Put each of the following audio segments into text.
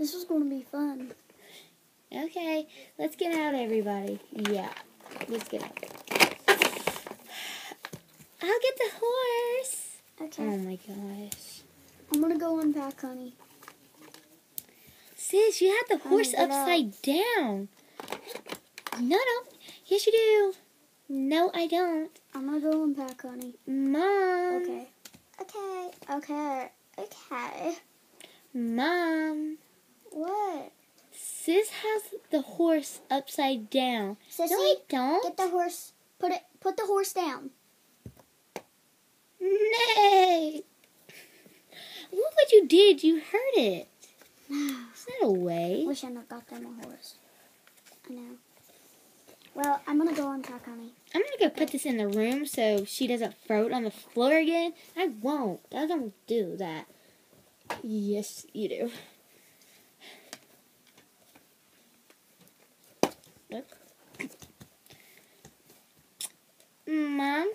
This is going to be fun. Okay, let's get out, everybody. Yeah, let's get out. I'll get the horse. Okay. Oh my gosh. I'm going to go unpack, honey. Sis, you have the Honey, horse get out. upside down. No, no. Yes, you do. No, I don't. I'm going to go unpack, honey. Mom. Okay. Okay. Okay. Okay. Mom. What? Sis has the horse upside down. Sissy, no, I don't. get the horse. Put it. Put the horse down. Nay. Look what you did. You hurt it. Not that a way. Wish I not got them a horse. I know. Well, I'm gonna go unpack, honey. I'm gonna go put this in the room so she doesn't throw it on the floor again. I won't. I don't do that. Yes, you do. Look. Mom,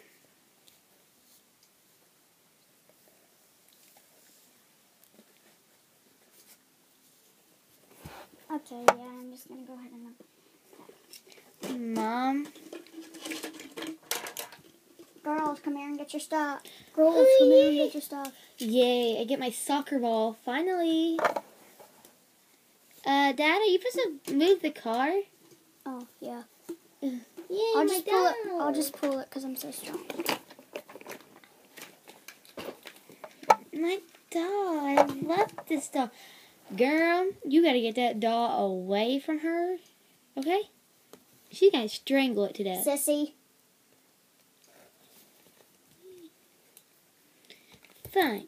Okay. Yeah. I'm just gonna go ahead and. mom. Girls, come here and get your stuff. Girls, come here and get your stuff. Yay! I get my soccer ball finally. Uh, Dad, are you supposed to move the car? Oh yeah. Yay! I'll just pull it. I'll just pull it because I'm so strong. My doll. I love this doll. Girl, you gotta get that doll away from her. Okay? She's gonna strangle it to death. Sissy. Fine.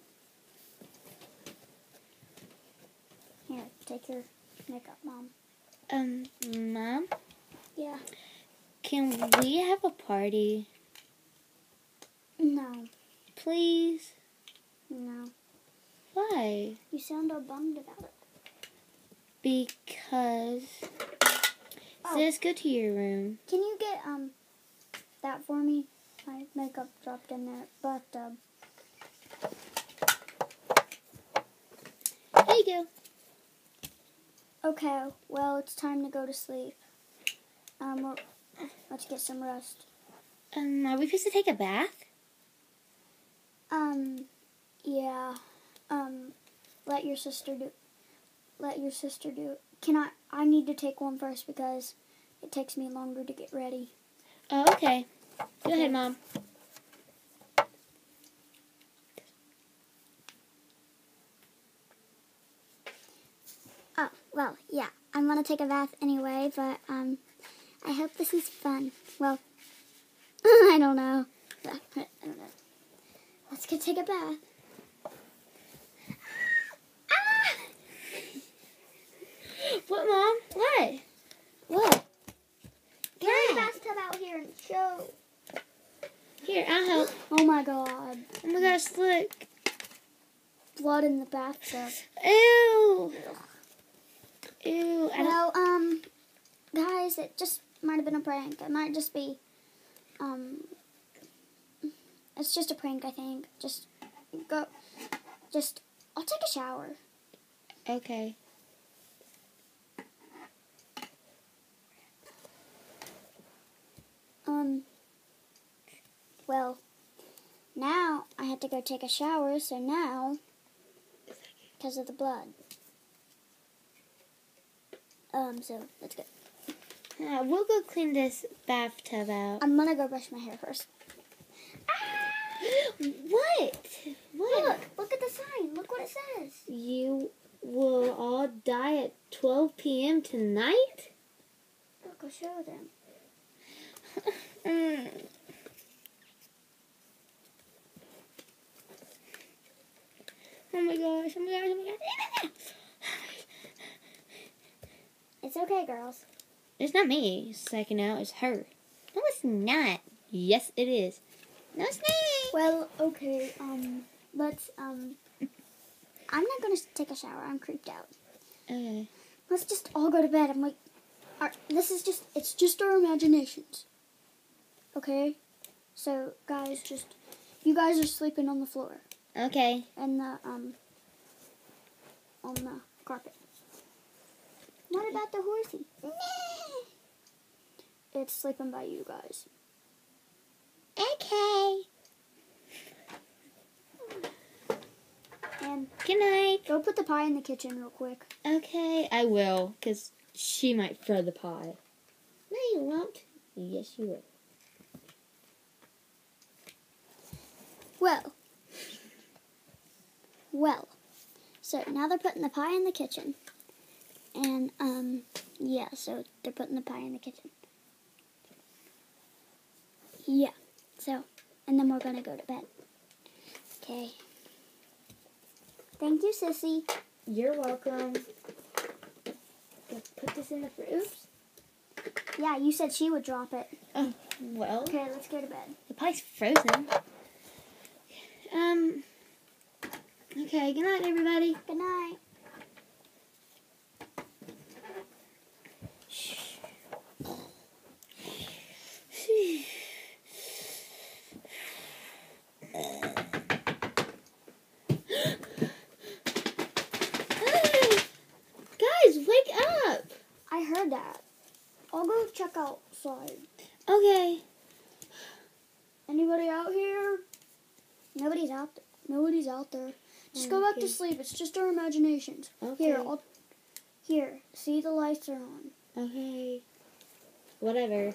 Here, take your makeup, mom. Um, Mom, Yeah. can we have a party? No. Please? No. Why? You sound all bummed about it. Because. Oh. Sis, go to your room. Can you get um that for me? My makeup dropped in there, but bathtub. There you go. Okay. Well, it's time to go to sleep. Um, let's get some rest. Um, are we supposed to take a bath? Um, yeah. Um, let your sister do. Let your sister do. Can I? I need to take one first because it takes me longer to get ready. Oh, okay. Go ahead, Mom. Oh well, yeah. I'm gonna take a bath anyway, but um, I hope this is fun. Well, I don't know. I don't know. Let's go take a bath. Ah! What, Mom? What? What? The Yeah. bathtub out here and show. Here, I'll help. Oh my god. Oh my gosh, look. Blood in the bathtub. Ew. Ew. Well, um, guys, it just might have been a prank. It might just be, um, it's just a prank, I think. Just go, just, I'll take a shower. okay. Um, well, now I have to go take a shower, so now, because of the blood. Um, so let's go. Uh, we'll go clean this bathtub out. I'm gonna go brush my hair first. what? What? Look, look at the sign. Look what it says. You will all die at 12 p.m. tonight? Look, I'll show them. Mm. Oh my gosh, oh my gosh, oh my gosh. It's okay, girls. It's not me second out, it's her. No, it's not. Yes, it is. No, it's not. Well, okay. Um, let's. Um, I'm not gonna take a shower. I'm creeped out. Okay. Let's just all go to bed. I'm like, our, this is just. It's just our imaginations. Okay. So, guys, just you guys are sleeping on the floor Okay. and the um on the carpet. What about the horsey? It's sleeping by you guys. Okay. And Good night. go put the pie in the kitchen real quick. Okay, I will, because she might throw the pie. No, you won't. Yes, you will. Well. Well. So now they're putting the pie in the kitchen. And, um, yeah, so they're putting the pie in the kitchen. Yeah. So, and then we're gonna go to bed. Okay. Thank you, Sissy. You're welcome. Let's put this in the fridge. Oops. Yeah, you said she would drop it. Oh, well. Okay, let's go to bed. The pie's frozen. Um. Okay, good night, everybody. Good night. Guys, wake up! I heard that. I'll go check outside. Okay. Anybody out here? Nobody's out. Th- nobody's out there. Just go back to sleep. It's just our imaginations. Okay. Here, I'll. Here, see the lights are on. Okay. Whatever.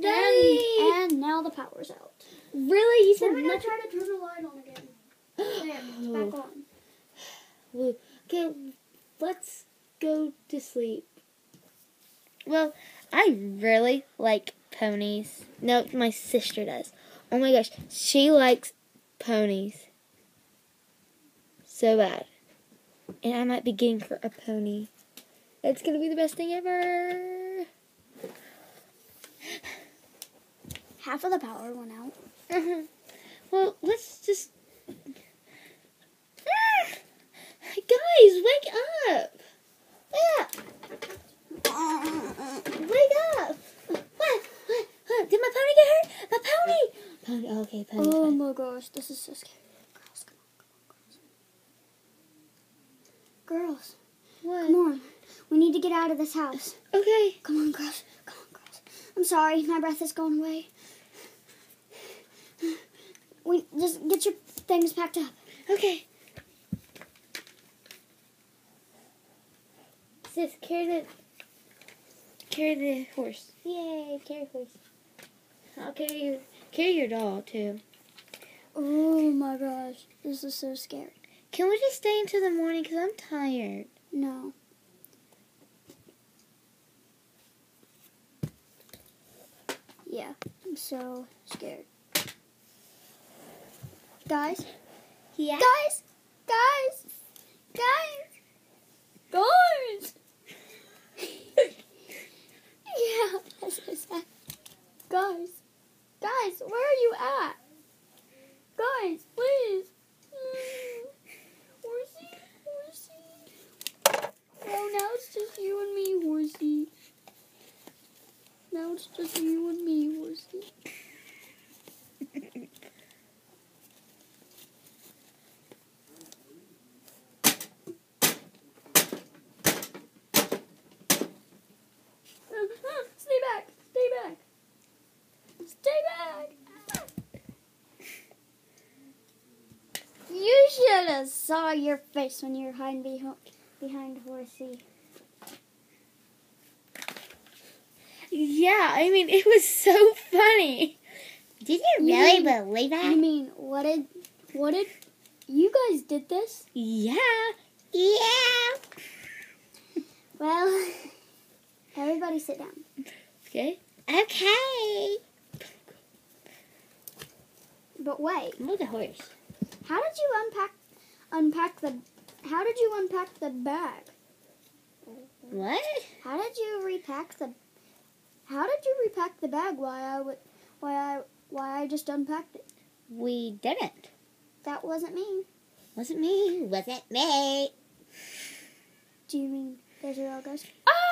Daddy! And, and now the power's out. really? You said We're gonna try to turn the light on again. There, it's back on. Well, Okay, let's go to sleep. Well, I really like ponies. No, my sister does. Oh my gosh, she likes ponies so bad. And I might be getting her a pony. It's gonna be the best thing ever. Half of the power went out. Mm-hmm. well, let's just. Ah! Guys, wake up! Wake up! What? What? What? Did my pony get hurt? My pony! Pony. Okay, pony. Oh pony. my gosh, this is so scary. Girls, come on, come on, girls. Girls, What? come on. We need to get out of this house. Okay. Come on, girls. Come on, girls. I'm sorry, my breath is going away. We just get your things packed up. Okay. Sis, carry the carry the horse. Yay, carry horse. I'll carry your carry your doll too. Oh my gosh, this is so scary. Can we just stay until the morning? Cause I'm tired. No. Yeah, I'm so scared. Guys, Yeah. guys, guys, guys, guys. yeah, that's so sad. Guys, guys, where are you at? Guys, please. Mm. Horsey, horsey. Oh, now it's just you and me, horsey. Now it's just you and me, was horsey. Stay back! Stay back! Stay back! You should have saw your face when you were hiding behind behind Horsey. Yeah, I mean it was so funny. Did you really believe that? You mean what did what did you guys did this? Yeah. Yeah. Well, everybody sit down. Okay. Okay. But wait, Look at the horse. how did you unpack unpack the how did you unpack the bag? What? How did you repack the How did you repack the bag? Why I would why I why I just unpacked it? We didn't. That wasn't me. Wasn't me. Wasn't me. Do you mean there's a real ghost? Oh, ah!